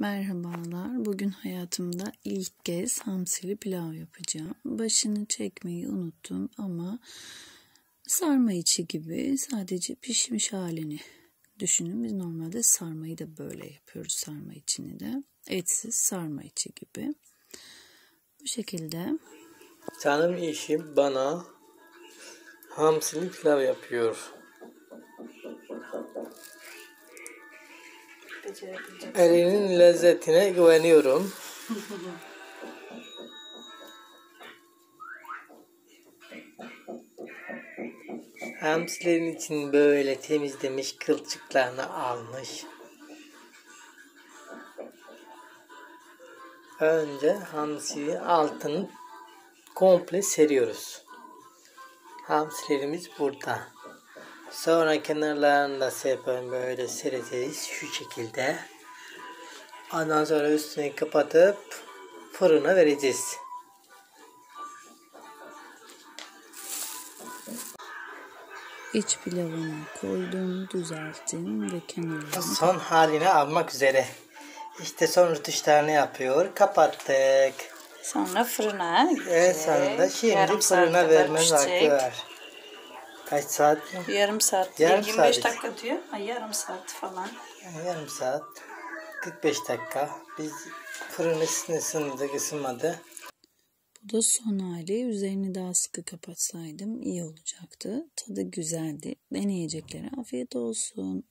Merhabalar. Bugün hayatımda ilk kez hamsili pilav yapacağım. Başını çekmeyi unuttum ama sarma içi gibi sadece pişmiş halini düşünün. Biz normalde sarmayı da böyle yapıyoruz sarma içini de. Etsiz sarma içi gibi. Bu şekilde. Canım eşim bana hamsili pilav yapıyor. Elinin lezzetine güveniyorum. Hamsilerin için böyle temizlemiş, kılçıklarını almış. Önce hamsinin altını komple seriyoruz. Hamsilerimiz burada. Sonra kenarlarını da serpen böyle sereceğiz şu şekilde. Ondan sonra üstünü kapatıp fırına vereceğiz. İç pilavını koydum, düzelttim ve kenarlarını Son halini almak üzere. İşte son rütuşlarını yapıyor. Kapattık. Sonra fırına Evet sonunda şimdi Yarım saat fırına kadar verme pişecek. vakti var. Kaç saat? Yarım saat. Yarım 25 saat. dakika diyor. Ay, yarım saat falan. Yani yarım saat. 45 dakika. Biz fırın ısındı ısınmadı. Bu da son hali. Üzerini daha sıkı kapatsaydım iyi olacaktı. Tadı güzeldi. Deneyeceklere afiyet olsun.